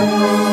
Música